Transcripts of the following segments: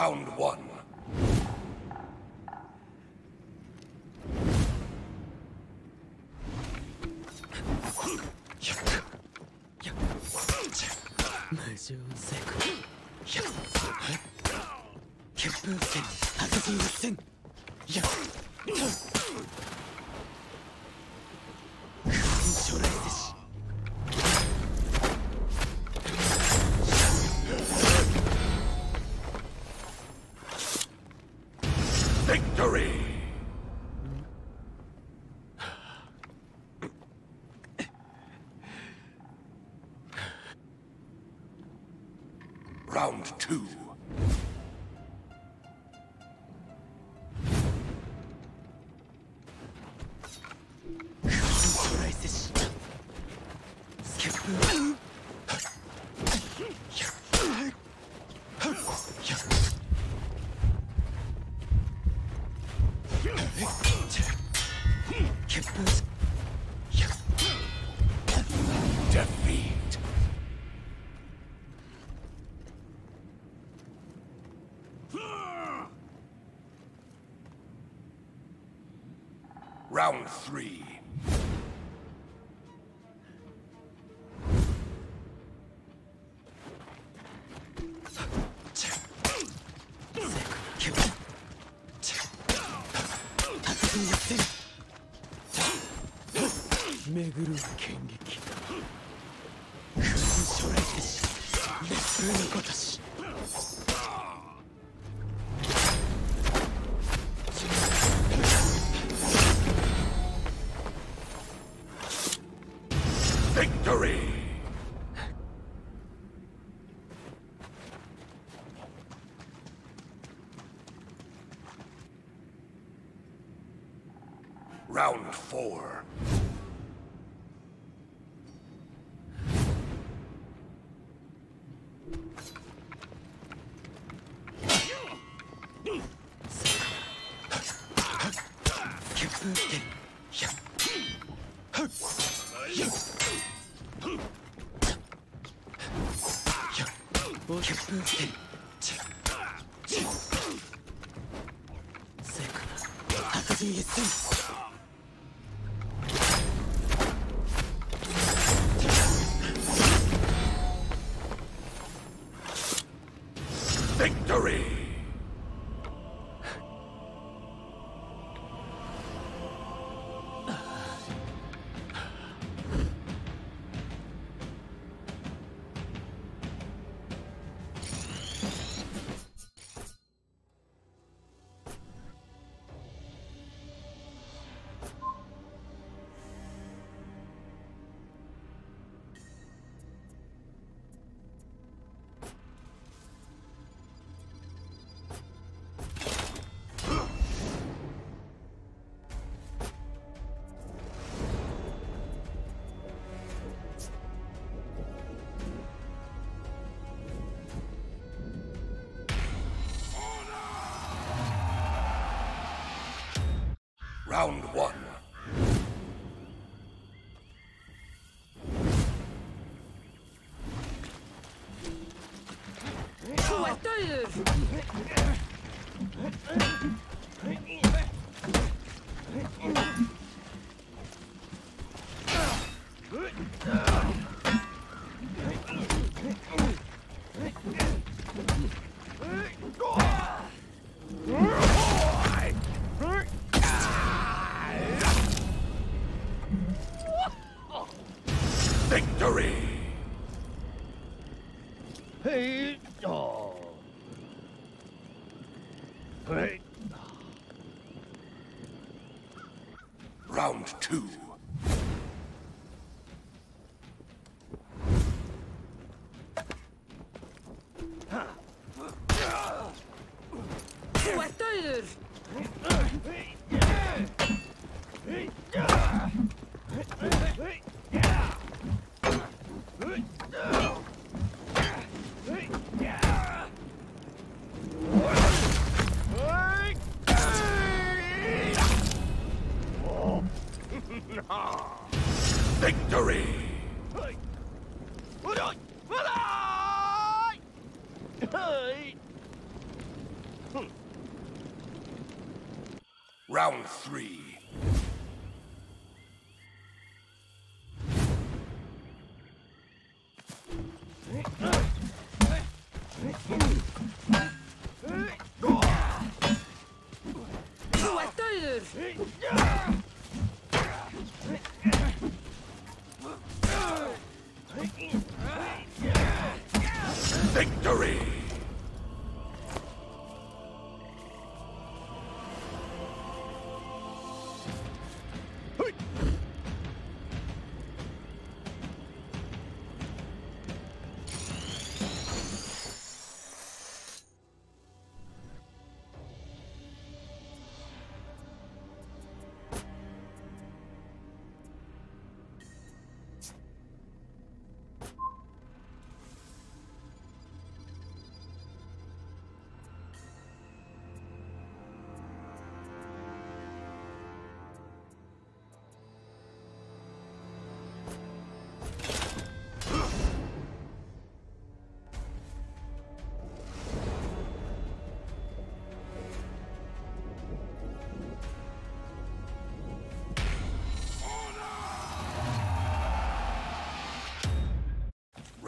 Round one. Round three. power. Yeah. Round one. Round two.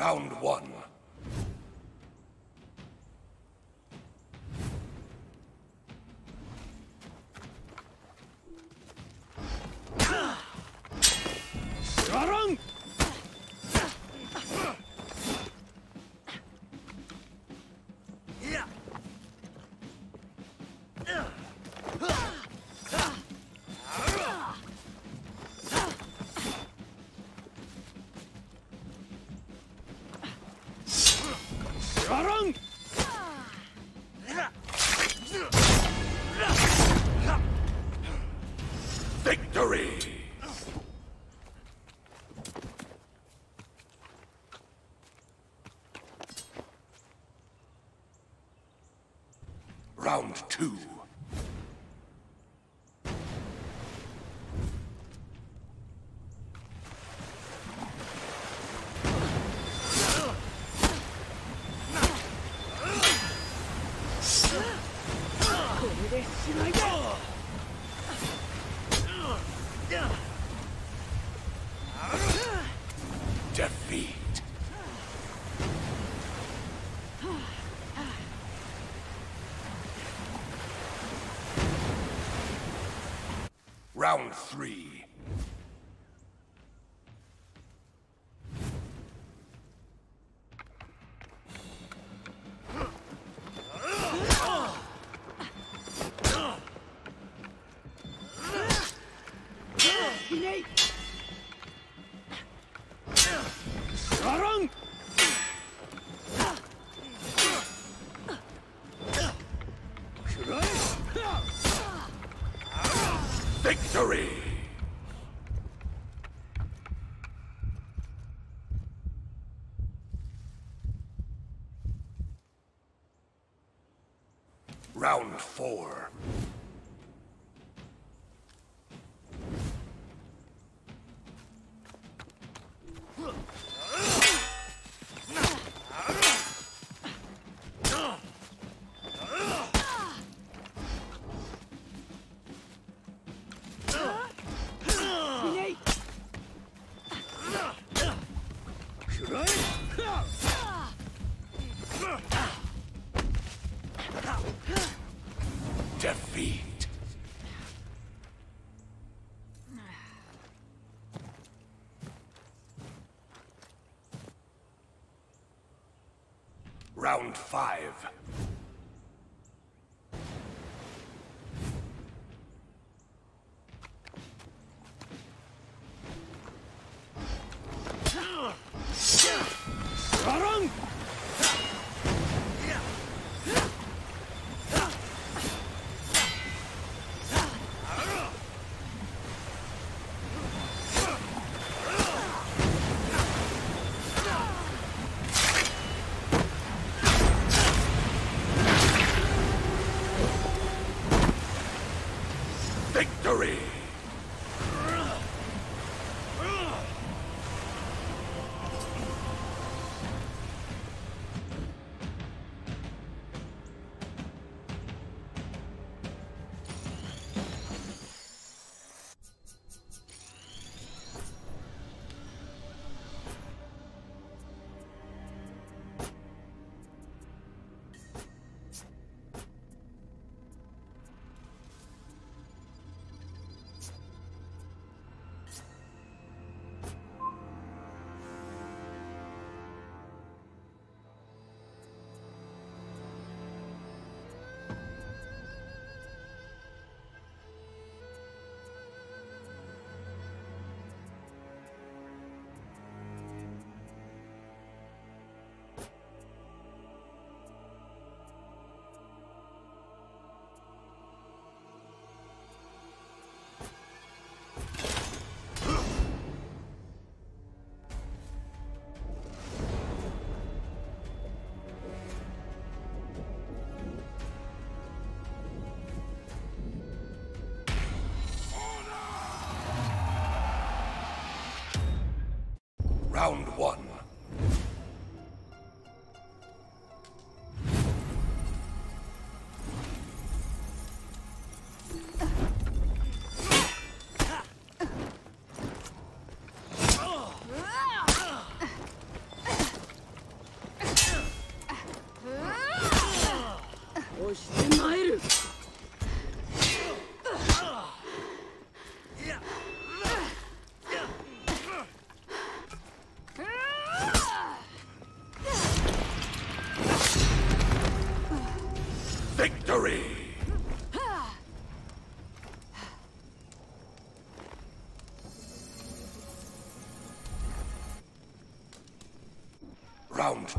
Round one. Round two. Round three. Four. Round five. Round one.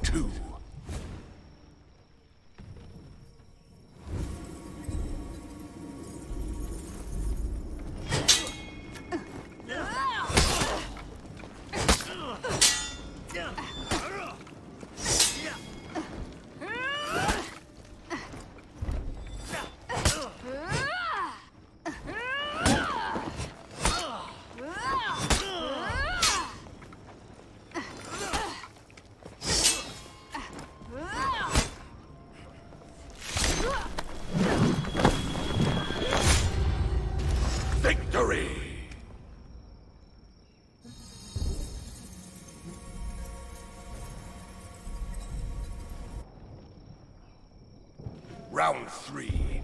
Two. Round three.